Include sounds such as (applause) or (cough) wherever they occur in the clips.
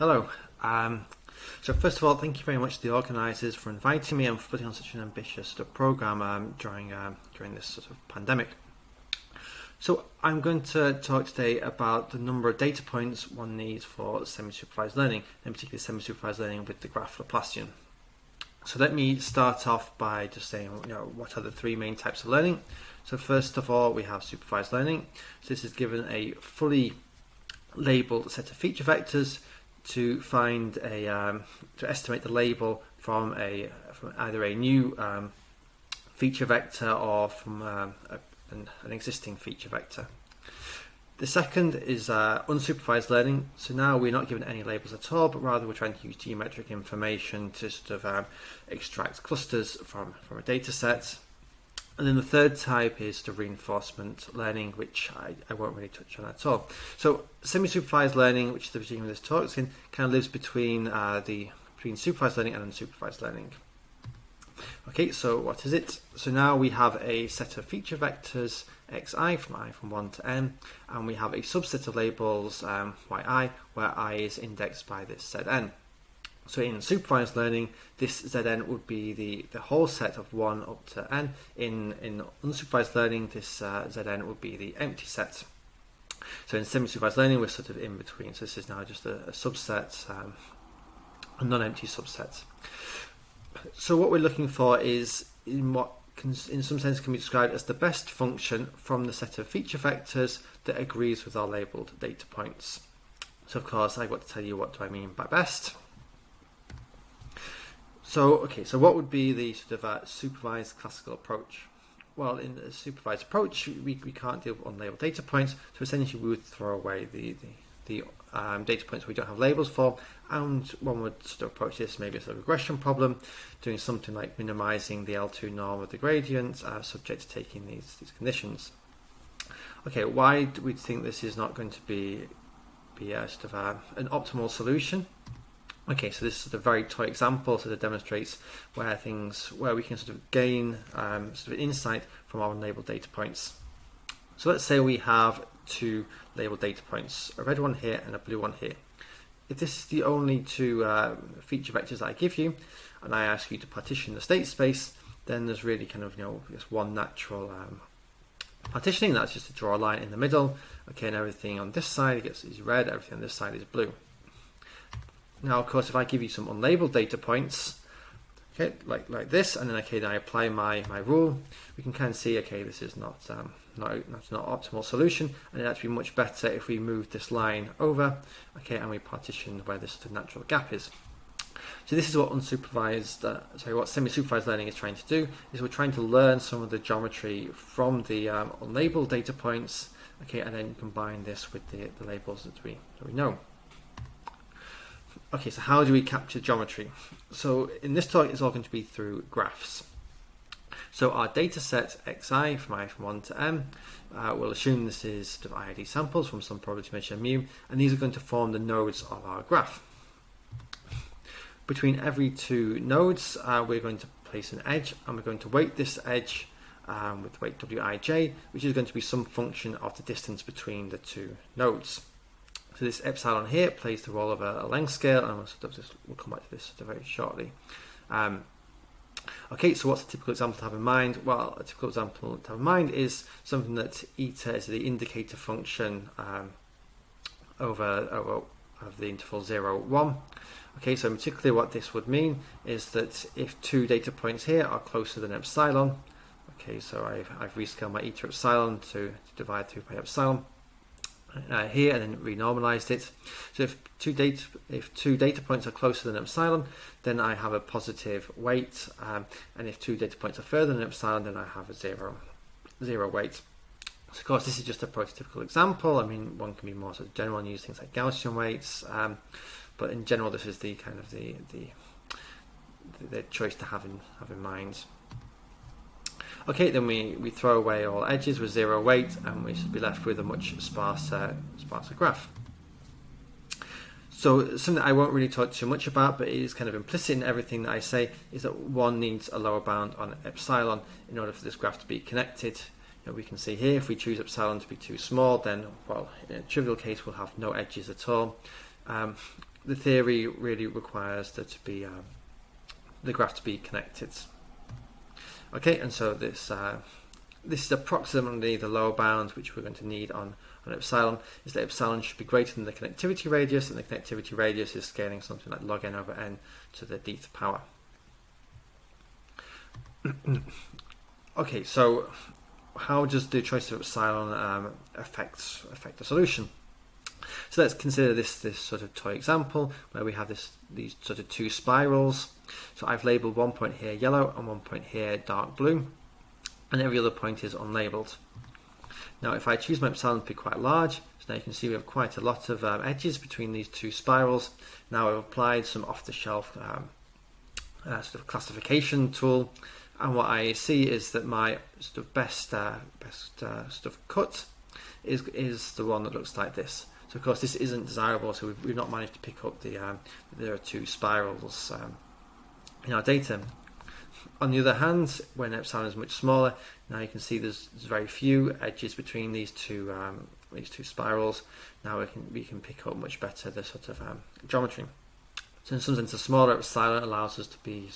Hello. Um, so first of all, thank you very much to the organisers for inviting me and for putting on such an ambitious programme um, during um, during this sort of pandemic. So I'm going to talk today about the number of data points one needs for semi-supervised learning, and particularly semi-supervised learning with the graph Laplacian. So let me start off by just saying, you know, what are the three main types of learning? So first of all, we have supervised learning. So this is given a fully labeled set of feature vectors to find a um, to estimate the label from a from either a new um, feature vector or from um, a an, an existing feature vector. The second is uh, unsupervised learning. So now we're not given any labels at all, but rather we're trying to use geometric information to sort of um, extract clusters from, from a data set. And then the third type is the reinforcement learning, which I, I won't really touch on at all. So semi-supervised learning, which is the beginning of this talk, in, kind of lives between uh, the between supervised learning and unsupervised learning. Okay, so what is it? So now we have a set of feature vectors xi from i from 1 to n, and we have a subset of labels um, yi, where i is indexed by this zn. So in supervised learning, this Zn would be the, the whole set of 1 up to n. In, in unsupervised learning, this uh, Zn would be the empty set. So in semi-supervised learning, we're sort of in between. So this is now just a, a subset, um, a non-empty subset. So what we're looking for is in what can, in some sense can be described as the best function from the set of feature vectors that agrees with our labelled data points. So of course I've got to tell you what do I mean by best. So okay, so what would be the sort of uh, supervised classical approach? Well, in the supervised approach, we, we can't deal with unlabeled data points, so essentially we would throw away the, the the um, data points we don't have labels for, and one would sort of approach this maybe as a regression problem, doing something like minimizing the L2 norm of the gradient, uh, subject to taking these, these conditions. Okay, why do we think this is not going to be, be a, sort of a, an optimal solution? Okay, so this is a very toy example sort of demonstrates where things, where we can sort of gain um, sort of insight from our labeled data points. So let's say we have two labeled data points, a red one here and a blue one here. If this is the only two uh, feature vectors that I give you, and I ask you to partition the state space, then there's really kind of, you know, just one natural um, partitioning. That's just to draw a line in the middle. Okay, and everything on this side gets is red, everything on this side is blue. Now, of course, if I give you some unlabeled data points, okay, like like this, and then okay, then I apply my my rule, we can kind of see, okay, this is not um, not, that's not optimal solution and it'd actually be much better if we move this line over okay and we partition where this the natural gap is. So this is what unsupervised uh, sorry what semi-supervised learning is trying to do is we're trying to learn some of the geometry from the um, unlabeled data points okay and then combine this with the, the labels that we, that we know okay so how do we capture geometry so in this talk it's all going to be through graphs so our data set xi from i from 1 to m, uh, we'll assume this is of IID samples from some probability measure mu, and these are going to form the nodes of our graph. Between every two nodes, uh, we're going to place an edge, and we're going to weight this edge um, with weight wij, which is going to be some function of the distance between the two nodes. So this epsilon here plays the role of a, a length scale, and we'll, just, we'll come back to this very shortly. Um, Okay, so what's a typical example to have in mind? Well, a typical example to have in mind is something that eta is the indicator function um, over, over of the interval 0, 1. Okay, so particularly what this would mean is that if two data points here are closer than epsilon, okay, so I've, I've rescaled my eta epsilon to, to divide through by epsilon, uh, here and then renormalized it. So if two data if two data points are closer than epsilon, then I have a positive weight, um, and if two data points are further than epsilon, then I have a zero zero weight. So of course, this is just a prototypical example. I mean, one can be more sort of general and use things like Gaussian weights, um, but in general, this is the kind of the the, the choice to have in have in mind. Okay, then we, we throw away all edges with zero weight and we should be left with a much sparser, sparser graph. So something I won't really talk too much about, but it is kind of implicit in everything that I say, is that one needs a lower bound on epsilon in order for this graph to be connected. You know, we can see here, if we choose epsilon to be too small, then, well, in a trivial case, we'll have no edges at all. Um, the theory really requires there to be um, the graph to be connected. Okay, and so this uh, this is approximately the lower bound which we're going to need on, on epsilon, is that epsilon should be greater than the connectivity radius, and the connectivity radius is scaling something like log n over n to the dth power. (clears throat) okay, so how does the choice of epsilon um, affect affect the solution? So let's consider this this sort of toy example where we have this these sort of two spirals. So I've labelled one point here yellow and one point here dark blue, and every other point is unlabelled. Now if I choose my epsilon to be quite large, so now you can see we have quite a lot of um, edges between these two spirals. Now I've applied some off-the-shelf um, uh, sort of classification tool and what I see is that my sort of best uh, best uh, sort of cut is is the one that looks like this. So of course this isn't desirable, so we've, we've not managed to pick up the um, there are two spirals um, in our data. On the other hand, when epsilon is much smaller, now you can see there's, there's very few edges between these two um, these two spirals. Now we can we can pick up much better the sort of um, geometry. So in some sense, a smaller epsilon allows us to be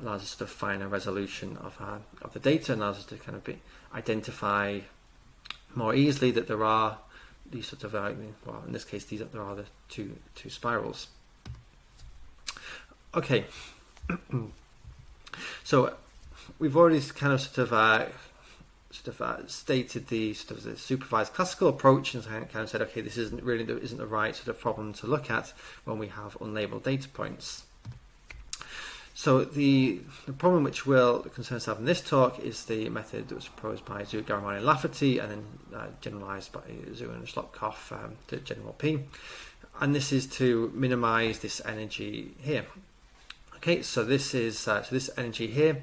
allows us to finer resolution of uh, of the data, allows us to kind of be, identify more easily that there are these sort of uh, well, in this case, these there are the two two spirals. Okay, (clears throat) so we've already kind of sort of uh, sort of uh, stated the sort of the supervised classical approach and kind of said, okay, this isn't really isn't the right sort of problem to look at when we have unlabeled data points. So the, the problem which will concern us in this talk is the method that was proposed by Zhu, Ghahramani, and Lafferty, and then uh, generalized by Zhu and Schölkopf um, to general P. And this is to minimize this energy here. Okay, so this is uh, so this energy here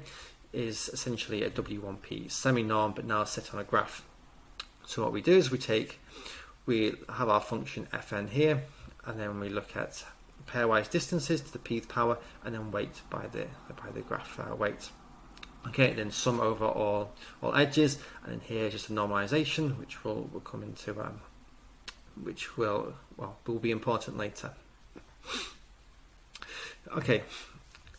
is essentially a W1P semi-norm, but now set on a graph. So what we do is we take, we have our function fn here, and then we look at pairwise distances to the pth power, and then weight by the by the graph uh, weight. Okay, then sum over all all edges, and then here just a normalization, which will will come into um, which will well will be important later. Okay,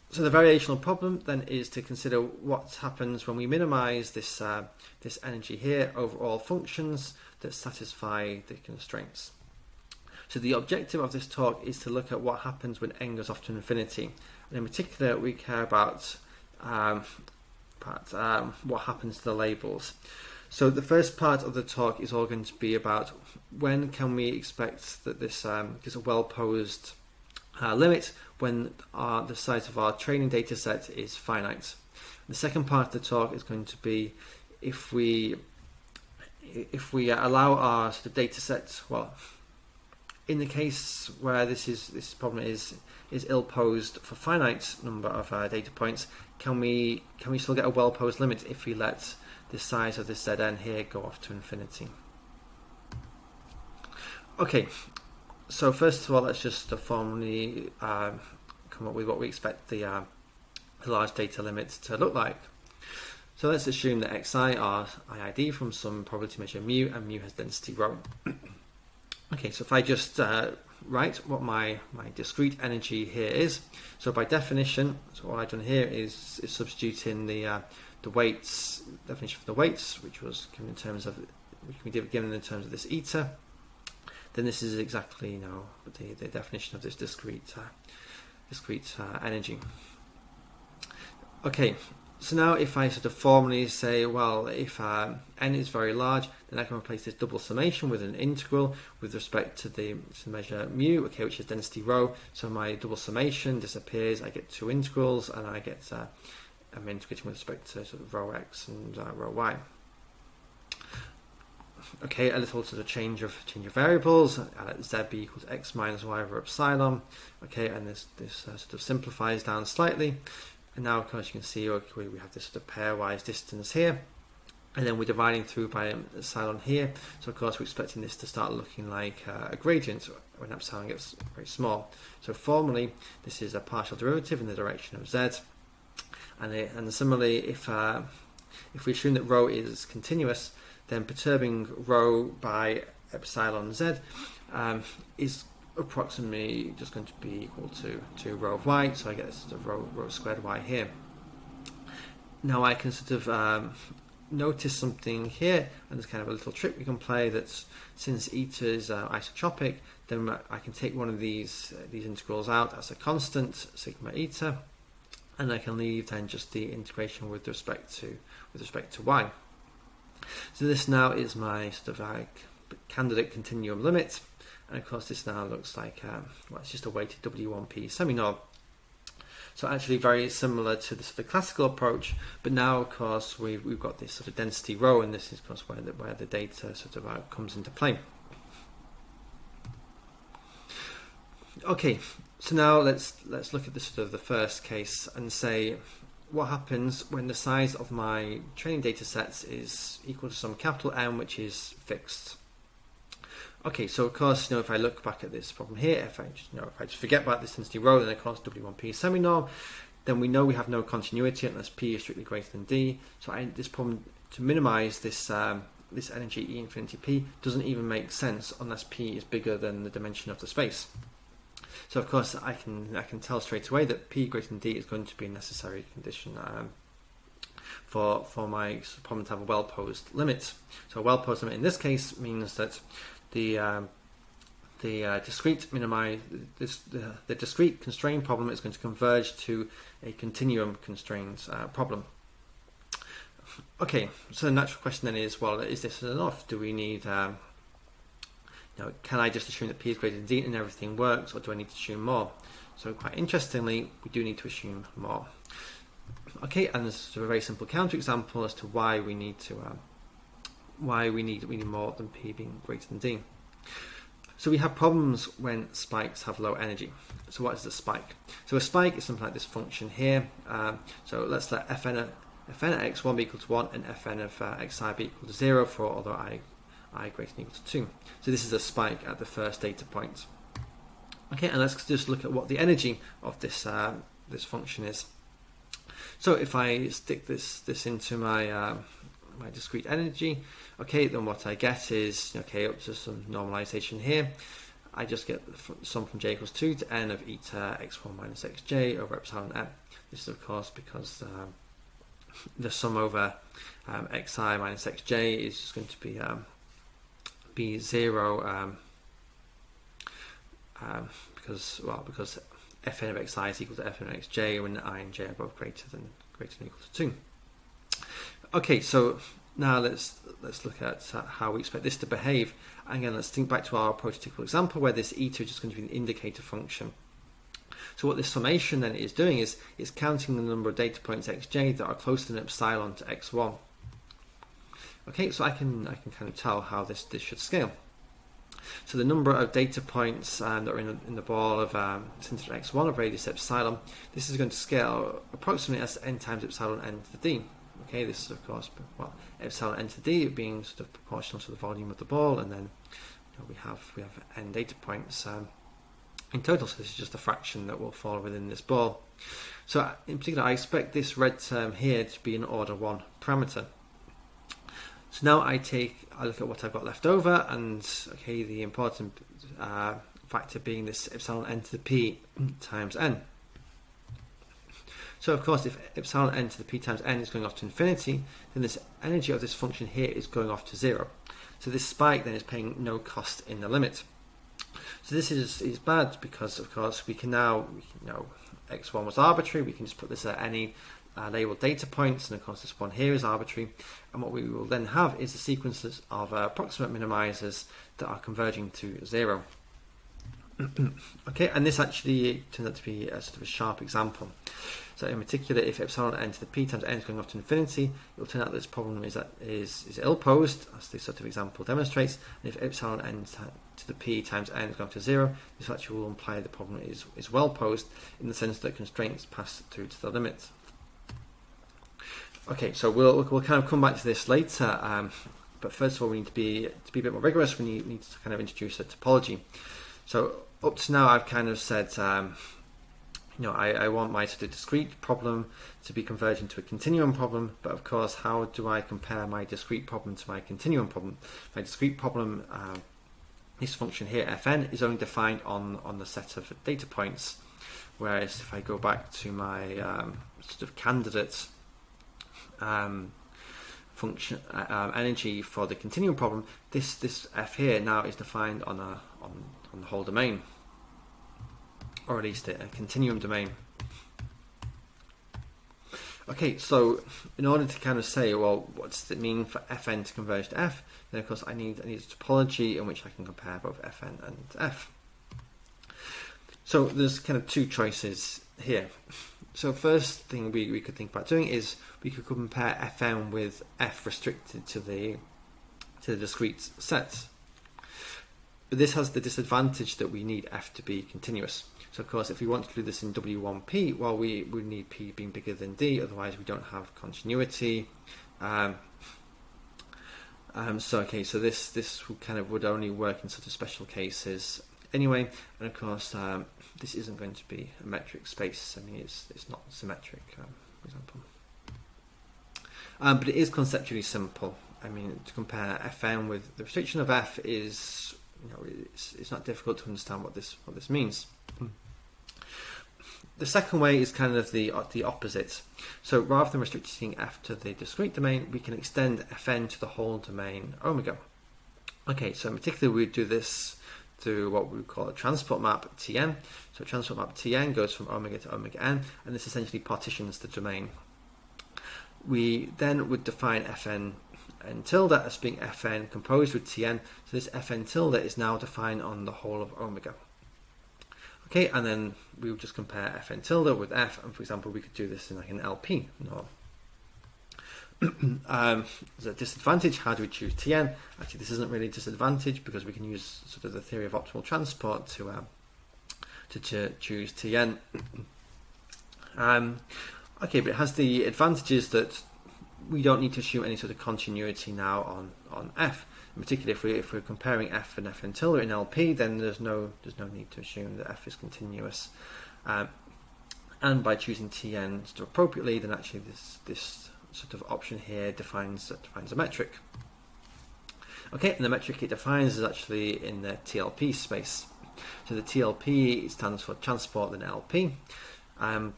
so the variational problem then is to consider what happens when we minimize this, uh, this energy here over all functions that satisfy the constraints. So the objective of this talk is to look at what happens when n goes off to infinity. And in particular, we care about, um, about um, what happens to the labels. So the first part of the talk is all going to be about when can we expect that this um, is a well-posed uh, limit when our, the size of our training data set is finite. The second part of the talk is going to be if we if we allow our sort of data set well in the case where this is this problem is is ill posed for finite number of uh, data points can we can we still get a well posed limit if we let the size of this zn here go off to infinity okay so first of all, let's just uh, formally um, come up with what we expect the, uh, the large data limits to look like. So let's assume that xi are IID from some probability measure mu, and mu has density rho. Okay, so if I just uh, write what my, my discrete energy here is, so by definition, so what I've done here is, is substituting the uh, the weights definition for the weights, which was given in terms of which be given in terms of this eta then this is exactly you know the, the definition of this discrete uh, discrete uh, energy. Okay, so now if I sort of formally say, well, if uh, n is very large, then I can replace this double summation with an integral with respect to the to measure mu, okay, which is density rho. So my double summation disappears. I get two integrals, and I get uh, I'm integrating with respect to sort of rho x and uh, rho y okay, a little sort of change of change of variables. Uh, z be equals x minus y over epsilon. Okay, and this this uh, sort of simplifies down slightly. And now, course, you can see okay, we have this sort of pairwise distance here. And then we're dividing through by epsilon here. So, of course, we're expecting this to start looking like uh, a gradient when epsilon gets very small. So, formally, this is a partial derivative in the direction of z. And, it, and similarly, if, uh, if we assume that rho is continuous, then perturbing rho by epsilon z um, is approximately just going to be equal to, to rho of y, so I get sort of rho, rho squared y here. Now I can sort of um, notice something here, and there's kind of a little trick we can play that since eta is uh, isotropic, then I can take one of these uh, these integrals out as a constant, sigma eta, and I can leave then just the integration with respect to with respect to y. So this now is my sort of like candidate continuum limit, and of course this now looks like um, well, it's just a weighted W1P semi-norm. So actually very similar to the sort of classical approach, but now of course we've, we've got this sort of density rho, and this is of course where the, where the data sort of uh, comes into play. Okay, so now let's let's look at the sort of the first case and say what happens when the size of my training data sets is equal to some capital M which is fixed. Okay, so of course, you know, if I look back at this problem here, if I just, you know, if I just forget about this density rho, then of course W1P is semi-norm, then we know we have no continuity unless P is strictly greater than D. So I, this problem, to minimize this um, this energy E infinity P, doesn't even make sense unless P is bigger than the dimension of the space. So of course, I can I can tell straight away that P greater than D is going to be a necessary condition um, for for my problem to have a well posed limit. So a well posed limit in this case means that the um, the uh, discrete minimize this, the, the, discrete constraint problem is going to converge to a continuum constraints uh, problem. Okay, so the natural question then is, well, is this enough? Do we need, um, you know, can I just assume that p is greater than d and everything works, or do I need to assume more? So quite interestingly, we do need to assume more. Okay, and this is a very simple counterexample as to why we need to um, why we need we need more than p being greater than d. So we have problems when spikes have low energy. So what is a spike? So a spike is something like this function here. Um, so let's let fn of, fn of x1 be equal to 1 and fn of uh, xi be equal to 0 for although i, i greater than equal to 2. So this is a spike at the first data point. Okay, and let's just look at what the energy of this uh, this function is. So if I stick this this into my uh, my discrete energy. Okay, then what I get is, okay, up to some normalization here. I just get the sum from j equals 2 to n of eta x1 minus xj over epsilon n. This is, of course, because um, (laughs) the sum over um, xi minus xj is just going to be um, be 0 um, um, because, well, because fn of xi is equal to fn of xj when i and j are both greater than greater than equal to 2. Okay, so now let's let's look at how we expect this to behave. Again, let's think back to our prototypical example where this eta is just going to be an indicator function. So what this summation then is doing is it's counting the number of data points xj that are closer than epsilon to x1. Okay, so I can I can kind of tell how this this should scale. So the number of data points um, that are in the, in the ball of um, center x1 of radius epsilon, this is going to scale approximately as n times epsilon n to the d. Okay, this is of course well epsilon n to d being sort of proportional to the volume of the ball, and then you know, we have we have n data points um, in total. So this is just a fraction that will fall within this ball. So in particular, I expect this red term here to be an order one parameter. So now I take I look at what I've got left over, and okay, the important uh, factor being this epsilon n to the p times n. So of course, if epsilon n to the p times n is going off to infinity, then this energy of this function here is going off to zero. So this spike then is paying no cost in the limit. So this is, is bad because of course we can now, you know, x1 was arbitrary, we can just put this at any uh, labeled data points, and of course this one here is arbitrary. And what we will then have is the sequences of uh, approximate minimizers that are converging to zero. (clears throat) okay, and this actually turns out to be a sort of a sharp example. So in particular, if epsilon n to the p times n is going off to infinity, it will turn out that this problem is is, is ill-posed, as this sort of example demonstrates. And if epsilon n to the p times n is going to zero, this actually will imply the problem is, is well posed in the sense that constraints pass through to the limit. Okay, so we'll, we'll kind of come back to this later. Um, but first of all, we need to be to be a bit more rigorous. We need, need to kind of introduce a topology. So up to now, I've kind of said um, you know, I, I want my sort of discrete problem to be converged into a continuum problem, but of course, how do I compare my discrete problem to my continuum problem? My discrete problem uh, this function here, fn, is only defined on, on the set of data points. Whereas if I go back to my um, sort of candidate um, function uh, um, energy for the continuum problem, this this f here now is defined on a on, on the whole domain, or at least a, continuum domain. Okay, so in order to kind of say, well, what does it mean for fn to converge to f? Then of course I need I need a topology in which I can compare both fn and f. So there's kind of two choices here. So first thing we, we could think about doing is we could compare fn with f restricted to the to the discrete sets. But this has the disadvantage that we need f to be continuous. So of course if we want to do this in W1P, well we would need P being bigger than D, otherwise we don't have continuity. Um, um, so okay, so this this kind of would only work in sort of special cases anyway, and of course um, this isn't going to be a metric space. I mean, it's it's not symmetric, um, for example. Um, but it is conceptually simple. I mean, to compare fn with the restriction of f is, you know, it's, it's not difficult to understand what this what this means. Hmm. The second way is kind of the uh, the opposite. So rather than restricting f to the discrete domain, we can extend fn to the whole domain omega. Okay, so in particular, we do this to what we call a transport map Tn. So transport map Tn goes from omega to omega n, and this essentially partitions the domain. We then would define Fn and tilde as being Fn composed with Tn. So this Fn tilde is now defined on the whole of omega. Okay, and then we would just compare Fn tilde with F, and for example, we could do this in like an LP norm. (clears throat) um, a disadvantage. How do we choose Tn? Actually, this isn't really a disadvantage because we can use sort of the theory of optimal transport to um, to ch- choose Tn. (clears throat) um, okay, but it has the advantages that we don't need to assume any sort of continuity now on on f. In particular, if we if we're comparing f and f and tilde in LP, then there's no there's no need to assume that f is continuous. Um, and by choosing Tn sort appropriately, then actually this this sort of option here defines defines a metric. Okay, and the metric it defines is actually in the TLP space. So the TLP stands for transport then LP. Um,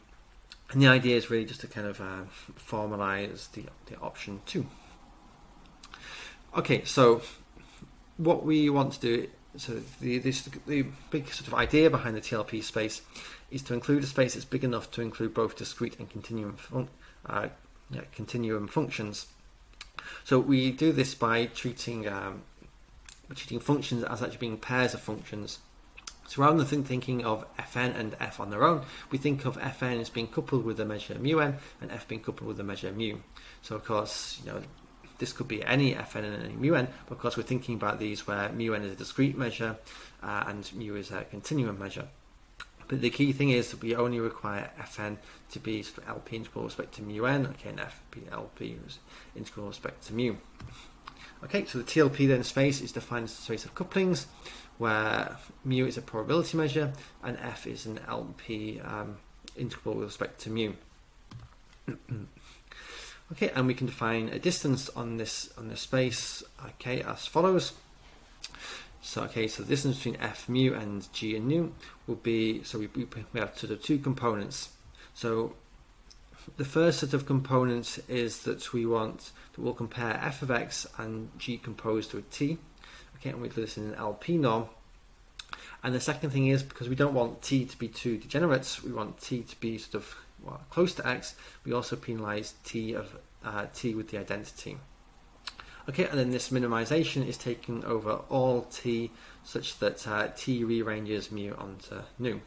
and the idea is really just to kind of uh, formalize the, the option 2. Okay, so what we want to do, so the, this, the big sort of idea behind the TLP space is to include a space that's big enough to include both discrete and continuum uh, yeah, continuum functions. So we do this by treating um, treating functions as actually being pairs of functions. So rather than thinking of fn and f on their own, we think of fn as being coupled with the measure mu n and f being coupled with the measure mu. So of course, you know, this could be any fn and any mu n, but of course we're thinking about these where mu n is a discrete measure uh, and mu is a continuum measure. But the key thing is that we only require Fn to be sort of LP integral with respect to mu n, okay, and FP LP integral with respect to mu. Okay, so the TLP then space is defined as a space of couplings where mu is a probability measure and F is an LP um, integral with respect to mu. (clears throat) okay, and we can define a distance on this on this space okay as follows. So okay, so the distance between f mu and g and nu will be so we, we have sort of two components. So the first set of components is that we want that we'll compare f of x and g composed with t. And we do this in an LP norm. And the second thing is because we don't want t to be two degenerates, we want t to be sort of well, close to x. We also penalise t of uh, t with the identity. Okay, and then this minimization is taking over all t such that uh, t rearranges mu onto nu.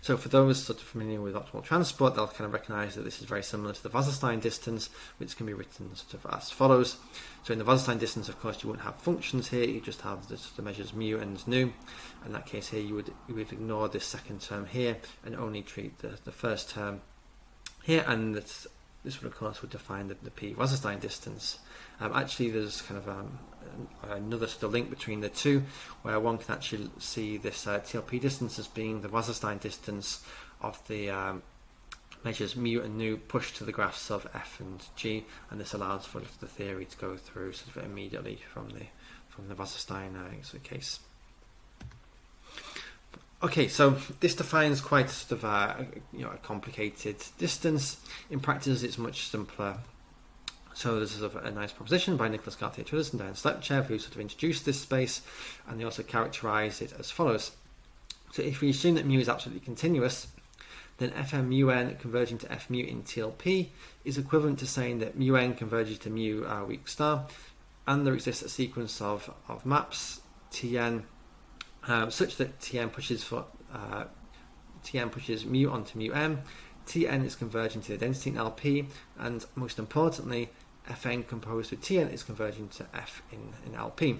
So for those sort of familiar with optimal transport, they'll kind of recognize that this is very similar to the Wasserstein distance, which can be written sort of as follows. So in the Wasserstein distance, of course, you wouldn't have functions here, you just have the, the measures mu and nu. In that case here, you would, you would ignore this second term here and only treat the, the first term here, and this, this would, of course, would define the, the p Wasserstein distance. Um, actually, there's kind of um, another sort of link between the two, where one can actually see this uh, TLP distance as being the Wasserstein distance of the um, measures mu and nu pushed to the graphs of f and g, and this allows for the theory to go through sort of immediately from the from the Wasserstein uh, case. Okay, so this defines quite sort of a, you know, a complicated distance. In practice, it's much simpler. So this is of a nice proposition by Nicholas García Trillos and Dejan Slepčev who sort of introduced this space, and they also characterize it as follows. So if we assume that mu is absolutely continuous, then fm mu n converging to f mu in TLP is equivalent to saying that mu n converges to mu uh, weak star, and there exists a sequence of, of maps Tn uh, such that Tn pushes for uh, Tn pushes mu onto mu m, Tn is converging to the density in LP, and most importantly, Fn composed with Tn is converging to F in, in LP.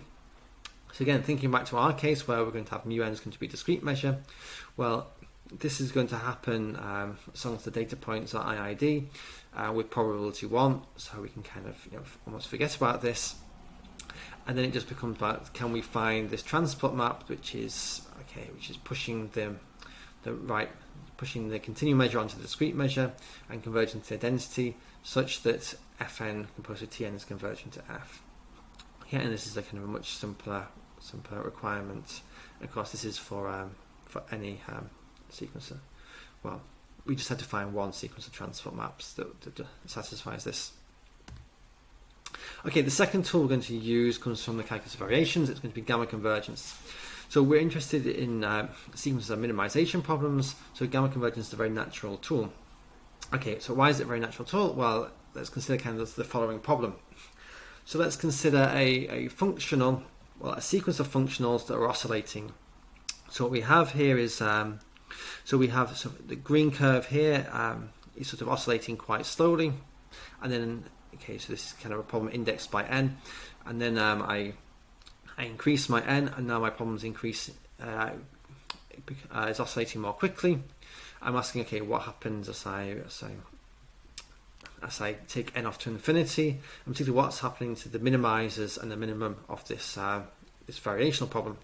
So again, thinking back to our case where we're going to have mu n is going to be a discrete measure, well, this is going to happen um, as long as the data points are IID uh, with probability 1, so we can kind of you know, almost forget about this. And then it just becomes about can we find this transport map which is okay, which is pushing the the right pushing the continuum measure onto the discrete measure and converging to the density such that Fn composed with Tn is converging to F. Yeah, and this is a kind of a much simpler simpler requirement. Of course, this is for um, for any um, sequencer. Well, we just had to find one sequence of transport maps that, that, that satisfies this. Okay, the second tool we're going to use comes from the calculus of variations. It's going to be gamma convergence. So we're interested in uh, sequences of minimization problems. So gamma convergence is a very natural tool. Okay, so why is it a very natural tool? Well, let's consider kind of the following problem. So let's consider a, a functional, well, a sequence of functionals that are oscillating. So what we have here is um, so we have of the green curve here um, is sort of oscillating quite slowly, and then okay, so this is kind of a problem indexed by n, and then um, I I increase my n, and now my problems increase. Uh, uh, is oscillating more quickly. I'm asking, okay, what happens as I I as I take n off to infinity, and particularly what's happening to the minimizers and the minimum of this uh, this variational problem.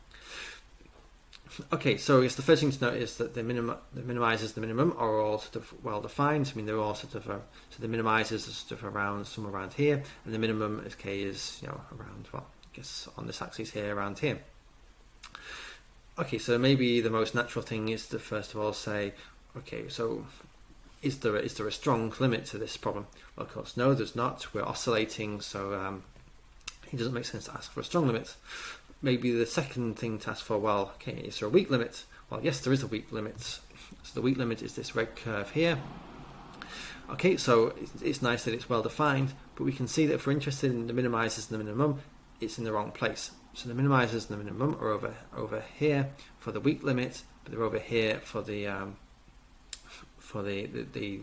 Okay, so I guess the first thing to note is that the minimum, the minimizers, the minimum are all sort of well defined. I mean, they're all sort of uh, so the minimizers are sort of around somewhere around here, and the minimum is k is you know around well, I guess on this axis here around here. Okay, so maybe the most natural thing is to first of all say, okay, so is there a, is there a strong limit to this problem? Well, of course, no, there's not. We're oscillating, so um, it doesn't make sense to ask for a strong limit maybe the second thing to ask for, well, okay, is there a weak limit? Well, yes, there is a weak limit. So the weak limit is this red curve here. Okay, so it's nice that it's well defined, but we can see that if we're interested in the minimizers and the minimum, it's in the wrong place. So the minimizers and the minimum are over over here for the weak limit, but they're over here for the um, for the, the, the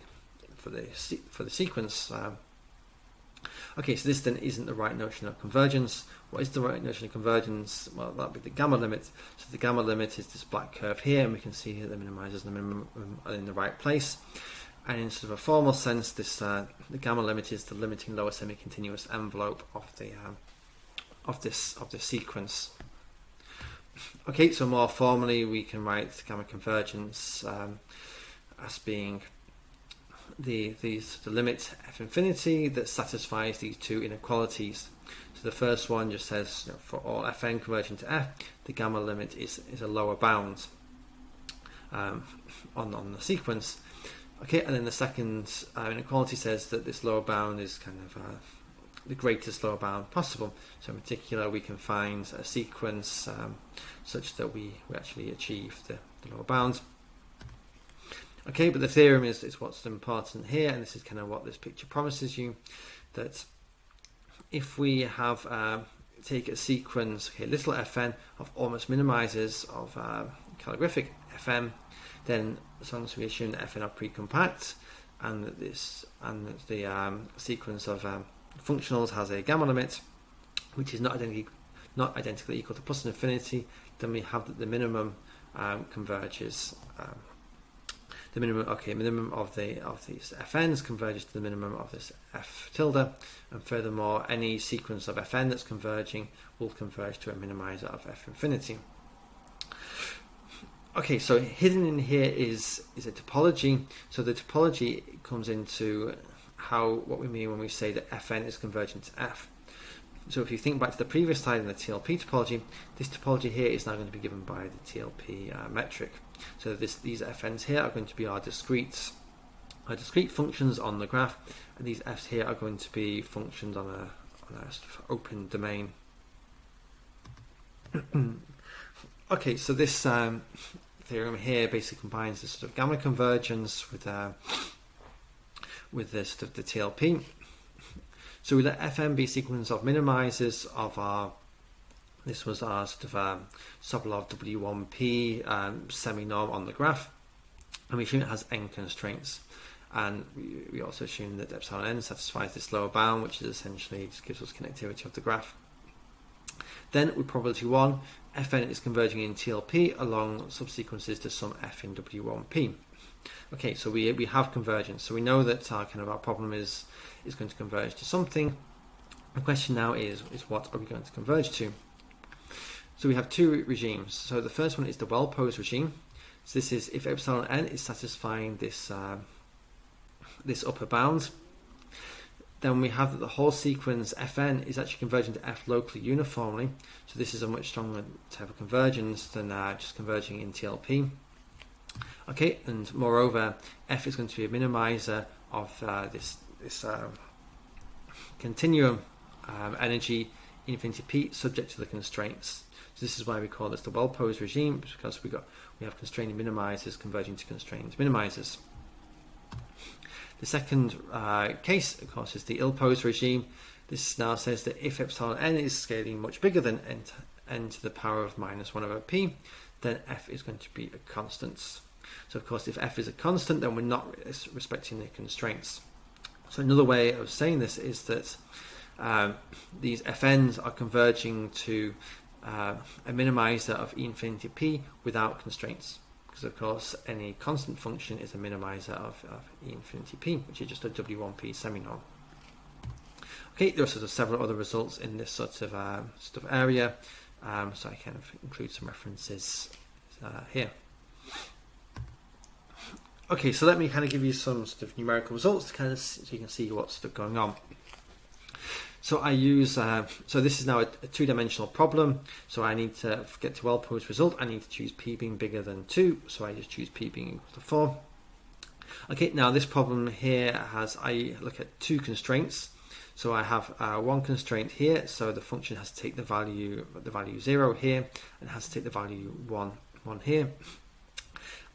for the for the sequence um, Okay, so this then isn't the right notion of convergence. What is the right notion of convergence? Well, that'd be the gamma limit. So the gamma limit is this black curve here, and we can see here the minimizers and the minimum are in the right place. And in sort of a formal sense, this uh, the gamma limit is the limiting lower semi-continuous envelope of the um, of this of this sequence. Okay, so more formally, we can write gamma convergence um, as being the, the, the limit f infinity that satisfies these two inequalities. So the first one just says you know, for all fn converging to f, the gamma limit is, is a lower bound um, on, on the sequence. Okay, and then the second uh, inequality says that this lower bound is kind of uh, the greatest lower bound possible. So in particular, we can find a sequence um, such that we, we actually achieve the, the lower bound. Okay, but the theorem is, is what's important here, and this is kind of what this picture promises you, that if we have uh, take a sequence, okay, little fn of almost minimizers of uh, calligraphic fm, then as long as we assume that fn are pre-compact, and that this and that the um, sequence of um, functionals has a gamma limit, which is not identically not identically equal to plus infinity, then we have that the minimum um, converges. The minimum okay minimum of the of these fn's converges to the minimum of this f tilde and furthermore any sequence of fn that's converging will converge to a minimizer of f infinity. Okay so hidden in here is is a topology. So the topology comes into how what we mean when we say that fn is convergent to f. So if you think back to the previous slide in the TLP topology, this topology here is now going to be given by the TLP uh, metric. So this, these fn's here are going to be our discrete, our discrete functions on the graph, and these f's here are going to be functions on a, on a sort of open domain. (clears throat) okay, so this um, theorem here basically combines the sort of gamma convergence with uh, with the sort of the TLP. So we let fn be sequence of minimizers of our this was our sort of um, Sobolev W1P um, semi-norm on the graph, and we assume it has n constraints. And we, we also assume that epsilon n satisfies this lower bound, which is essentially just gives us connectivity of the graph. Then with probability 1, fn is converging in TLP along subsequences to some f in W1P. Okay, so we, we have convergence. So we know that our kind of our problem is is going to converge to something. The question now is is what are we going to converge to? So we have two regimes. So the first one is the well posed regime. So this is if epsilon n is satisfying this uh, this upper bound, then we have that the whole sequence fn is actually converging to f locally uniformly. So this is a much stronger type of convergence than uh, just converging in TLP. Okay, and moreover, f is going to be a minimizer of uh, this this um, continuum um, energy infinity p subject to the constraints. So this is why we call this the well-posed regime because we got we have constrained minimizers converging to constrained minimizers. The second uh, case, of course, is the ill-posed regime. This now says that if epsilon n is scaling much bigger than n to, n to the power of minus 1 over p, then f is going to be a constant. So, of course, if f is a constant, then we're not respecting the constraints. So, another way of saying this is that um, these fn's are converging to uh, a minimizer of e infinity p without constraints because of course any constant function is a minimizer of, of e infinity p which is just a w1p semi-norm. Okay, there are sort of several other results in this sort of uh, sort of area, um, so I kind of include some references uh, here. Okay, so let me kind of give you some sort of numerical results to kind of so you can see what's sort of going on. So I use, uh, so this is now a, a two-dimensional problem. So I need to get to well-posed result. I need to choose p being bigger than 2. So I just choose p being equal to 4. Okay, now this problem here has, I look at two constraints. So I have uh, one constraint here. So the function has to take the value, the value 0 here, and has to take the value 1, 1 here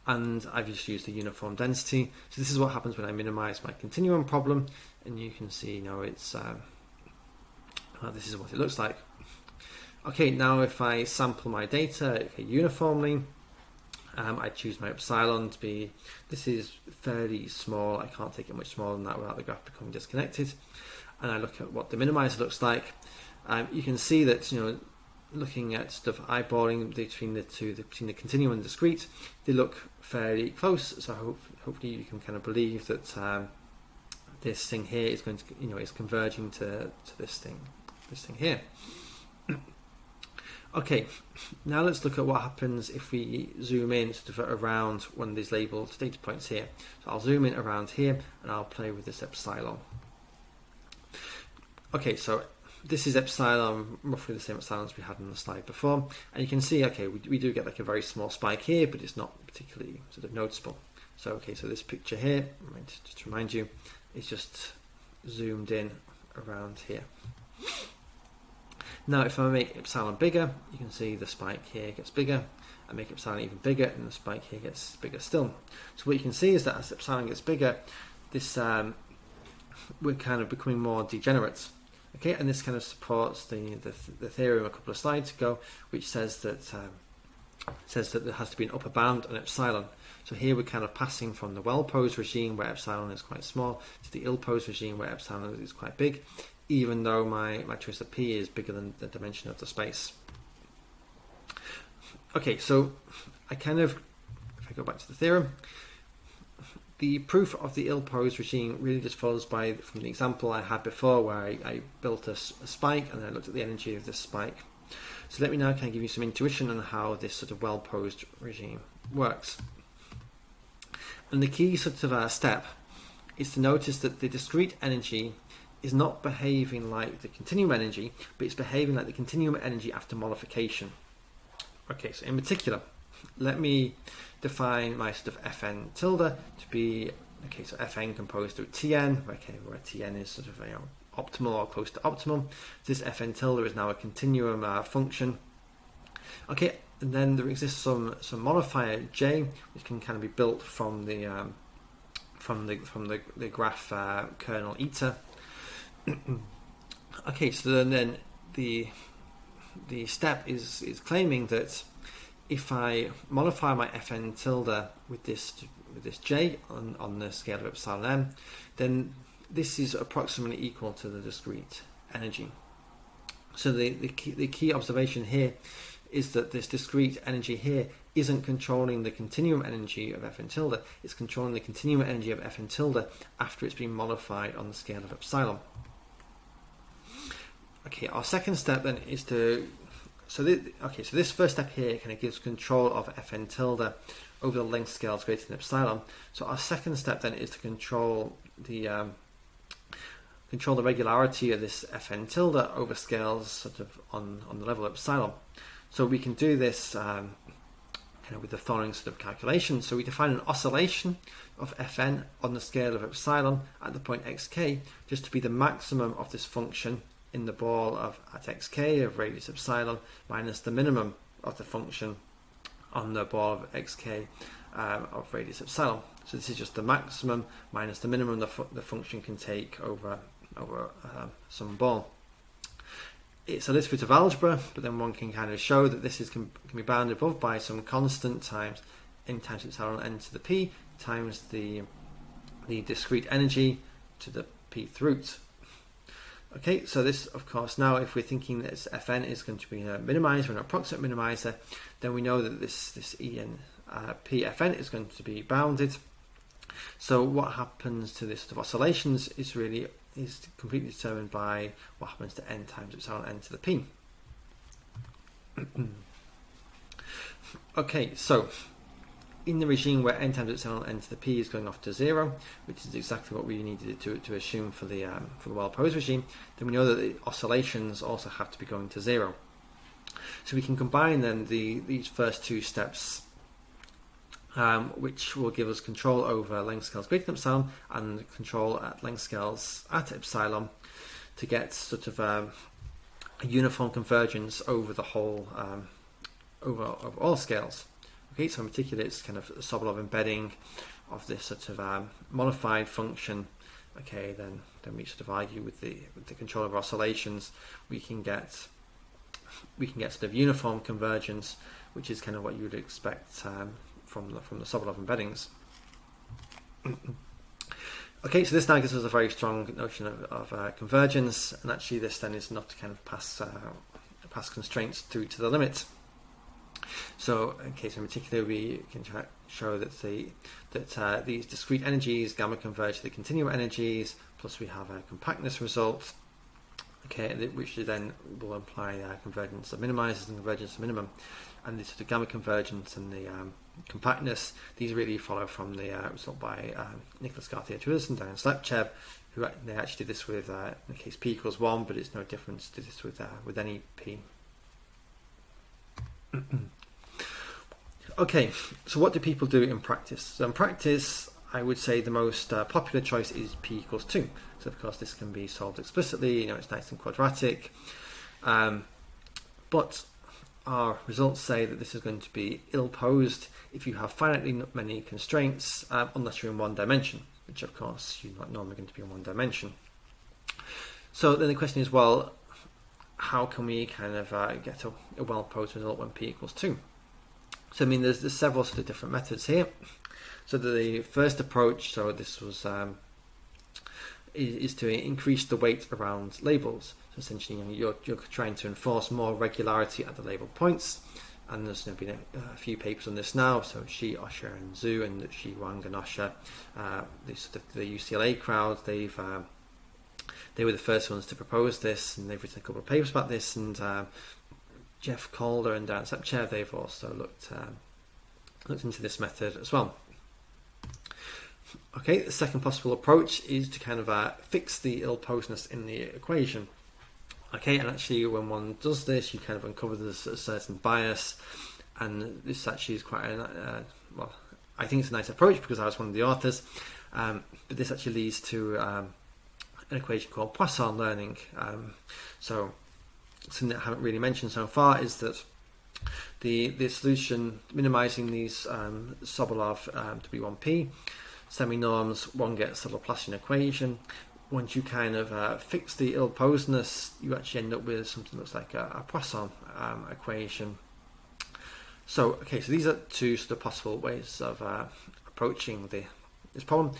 and I've just used the uniform density. So this is what happens when I minimize my continuum problem, and you can see now it's uh, uh, this is what it looks like. Okay, now if I sample my data okay, uniformly, um, I choose my epsilon to be, this is fairly small, I can't take it much smaller than that without the graph becoming disconnected. And I look at what the minimizer looks like. Um, you can see that, you know, looking at stuff eyeballing between the two, the, between the continuum and discrete, they look fairly close. So hope, hopefully you can kind of believe that um, this thing here is going to, you know, is converging to, to this thing this thing here. (clears throat) okay, now let's look at what happens if we zoom in sort of around one of these labeled data points here. So I'll zoom in around here and I'll play with this epsilon. Okay, so this is epsilon, roughly the same epsilon as we had on the slide before. And you can see, okay, we, we do get like a very small spike here, but it's not particularly sort of noticeable. So, okay, so this picture here, just to remind you, is just zoomed in around here. Now if I make epsilon bigger, you can see the spike here gets bigger. I make epsilon even bigger and the spike here gets bigger still. So what you can see is that as epsilon gets bigger, this um, we're kind of becoming more degenerate. Okay, and this kind of supports the, the, the theorem a couple of slides ago, which says that um, says that there has to be an upper bound on epsilon. So here we're kind of passing from the well-posed regime where epsilon is quite small to the ill-posed regime where epsilon is quite big even though my matrix of P is bigger than the dimension of the space. Okay, so I kind of, if I go back to the theorem, the proof of the ill-posed regime really just follows by from the example I had before where I, I built a, a, spike and I looked at the energy of this spike. So let me now kind of give you some intuition on how this sort of well-posed regime works. And the key sort of uh, step is to notice that the discrete energy is not behaving like the continuum energy, but it's behaving like the continuum energy after modification. Okay, so in particular, let me define my sort of Fn tilde to be, okay, so Fn composed of Tn, okay, where Tn is sort of you know, optimal or close to optimum. This Fn tilde is now a continuum uh, function. Okay, and then there exists some some modifier j, which can kind of be built from the um, from the from the, the graph uh, kernel eta. (clears throat) okay, so then, then the the step is is claiming that if I modify my fn tilde with this with this j on, on the scale of epsilon m, then this is approximately equal to the discrete energy. So the, the, key, the key observation here is that this discrete energy here isn't controlling the continuum energy of Fn tilde, it's controlling the continuum energy of Fn tilde after it's been modified on the scale of epsilon. Okay, our second step then is to so this, okay, so this first step here kind of gives control of Fn tilde over the length scales greater than epsilon. So our second step then is to control the um, control the regularity of this Fn tilde over scales sort of on, on the level of epsilon. So we can do this um, kind of with the following sort of calculation. So we define an oscillation of Fn on the scale of epsilon at the point xk just to be the maximum of this function in the ball of at xk of radius epsilon minus the minimum of the function on the ball of xk um, of radius epsilon. So this is just the maximum minus the minimum the, fu the function can take over over uh, some ball. It's a little bit of algebra, but then one can kind of show that this is can, can be bounded above by some constant times n times epsilon n to the p times the the discrete energy to the pth root. Okay, so this, of course, now if we're thinking that Fn is going to be a minimizer, an approximate minimizer, then we know that this this En uh, Pfn is going to be bounded. So what happens to this sort of oscillations is really is completely determined by what happens to n times epsilon n to the p. (clears throat) okay, so in the regime where n times epsilon n to the p is going off to zero, which is exactly what we needed to, to assume for the um, for the well posed regime, then we know that the oscillations also have to be going to zero. So we can combine then the these first two steps um, which will give us control over length scales greater than epsilon and control at length scales at epsilon to get sort of um, a uniform convergence over the whole um, over, over, all scales. So in particular, it's kind of Sobolev embedding of this sort of um, modified function. Okay, then then we sort of argue with the with the control of oscillations, we can get we can get sort of uniform convergence, which is kind of what you would expect um, from the, from the Sobolev embeddings. (clears throat) okay, so this now gives us a very strong notion of, of uh, convergence, and actually this then is enough to kind of pass uh, pass constraints through to the limit. So, in case in particular, we can show that the that uh, these discrete energies gamma converge to the continuum energies, plus we have a compactness result. Okay, which then will imply uh, convergence of minimizers and convergence of minimum, and the sort of gamma convergence and the um, compactness. These really follow from the uh, result by um, Nicholas García Trillos and Dejan Slepčev, who they actually did this with uh, in case p equals one, but it's no difference to this with uh, with any p. (clears throat) okay, so what do people do in practice? So in practice, I would say the most uh, popular choice is p equals two. So of course this can be solved explicitly. You know, it's nice and quadratic. Um, but our results say that this is going to be ill-posed if you have finitely many constraints, uh, unless you're in one dimension, which of course you're not normally going to be in one dimension. So then the question is, well, how can we kind of uh, get a, a well-posed result when p equals 2? So I mean, there's, there's several sort of different methods here. So the first approach, so this was um, is, is, to increase the weight around labels. So essentially, you're, you're trying to enforce more regularity at the label points and there's been a, a, few papers on this now. So Shi, Osher, and Zhu, and Shi, Wang, and Osher, uh, the, the, UCLA crowd, they've uh, they were the first ones to propose this, and they've written a couple of papers about this. And uh, Jeff Calder and Dejan Slepčev, they've also looked um, looked into this method as well. Okay, the second possible approach is to kind of uh, fix the ill-posedness in the equation. Okay, and actually, when one does this, you kind of uncover there's a certain bias, and this actually is quite a uh, well. I think it's a nice approach because I was one of the authors, um, but this actually leads to um, an equation called Poisson learning. Um, so, something that I haven't really mentioned so far is that the the solution minimizing these um, Sobolev um, W1P semi-norms, one gets the Laplacian equation. Once you kind of uh, fix the ill-posedness, you actually end up with something that looks like a, a Poisson um, equation. So, okay, so these are two sort of possible ways of uh, approaching the, this problem.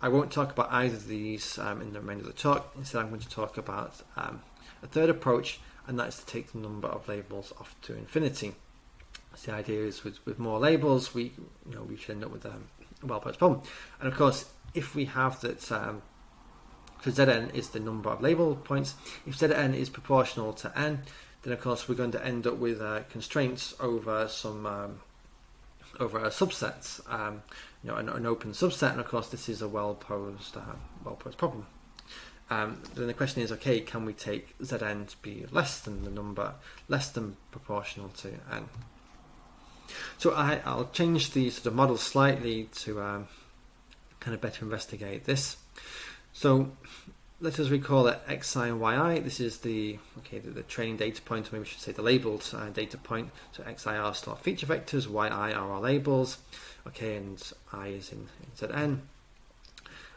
I won't talk about either of these um, in the remainder of the talk. Instead, I'm going to talk about um, a third approach, and that is to take the number of labels off to infinity. So the idea is with, with more labels, we you know we should end up with um, a well-posed problem. And of course, if we have that, um, so Zn is the number of label points. If Zn is proportional to n, then of course we're going to end up with uh, constraints over some um, over a subset, um, you know, an, an, open subset, and of course this is a well-posed uh, well-posed problem. Um, then the question is, okay, can we take Zn to be less than the number, less than proportional to n? So I, will change the sort of model slightly to um, kind of better investigate this. So let us recall that xi and yi, this is the okay the, the training data point, or maybe we should say the labeled uh, data point. So xi are our feature vectors, yi are our labels, okay, and i is in, in Zn.